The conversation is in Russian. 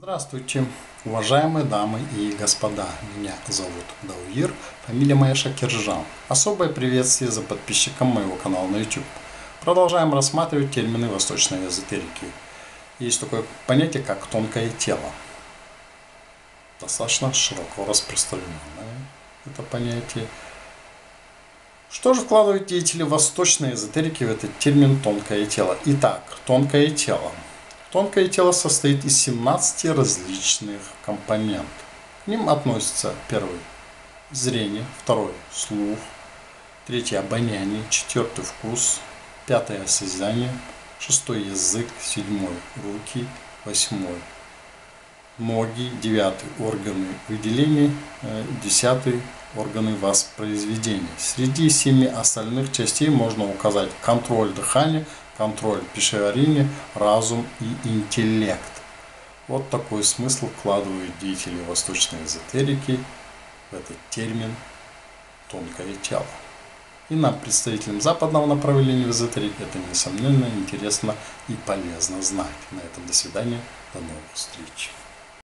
Здравствуйте, уважаемые дамы и господа. Меня зовут Дауир, фамилия моя Шакиржан. Особое приветствие за подписчикам моего канала на YouTube. Продолжаем рассматривать термины восточной эзотерики. Есть такое понятие, как тонкое тело. Достаточно широко распространенное это понятие. Что же вкладывают деятели восточной эзотерики в этот термин «тонкое тело»? Итак, тонкое тело – Тонкое тело состоит из 17 различных компонентов. К ним относятся первый – зрение, второй – слух, третий – обоняние, четвертый – вкус, пятое – осязание, шестой – язык, седьмой – руки, восьмой – ноги, девятый – органы выделения, э, десятый – органы воспроизведения. Среди семи остальных частей можно указать контроль дыхания, контроль пищеварения, разум и интеллект. Вот такой смысл вкладывают деятели восточной эзотерики в этот термин «тонкое тело». И нам, представителям западного направления в эзотерике, это, несомненно, интересно и полезно знать. На этом до свидания, до новых встреч.